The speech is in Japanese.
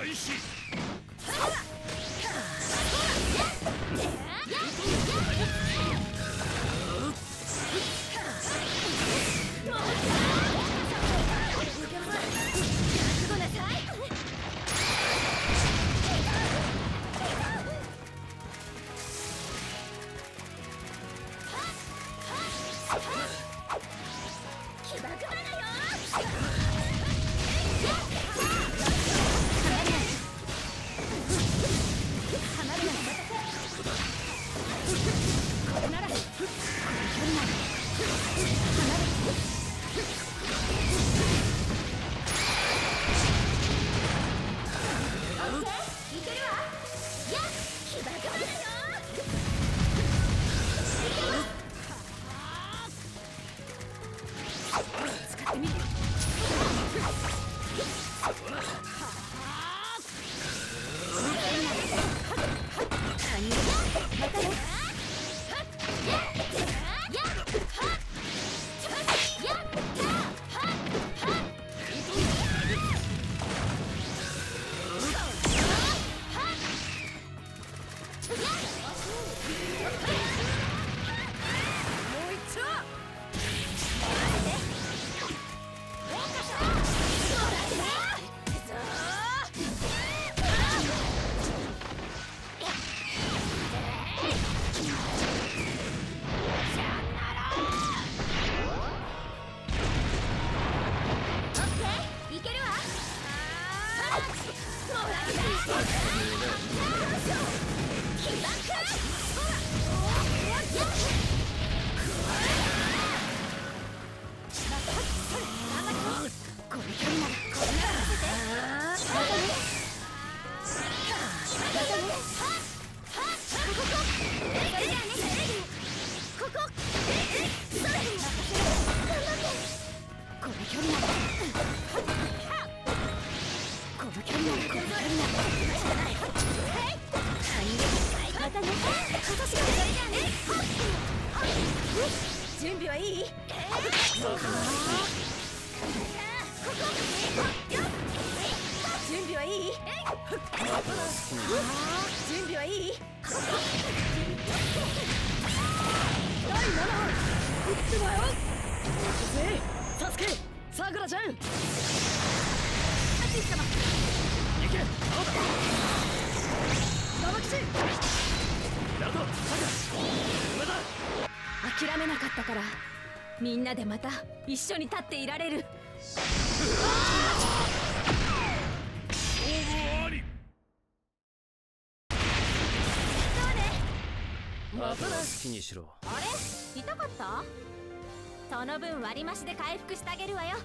開始。爆準備はいい？準備はいい？準備はいい？第7話撃ってもらおうぜサスケさくらちゃん。淳様。行け。青田生吉諦めなかったからみんなでまた一緒に立っていられる。にしろ。あれ？痛かった？その分割り増しで回復してあげるわよ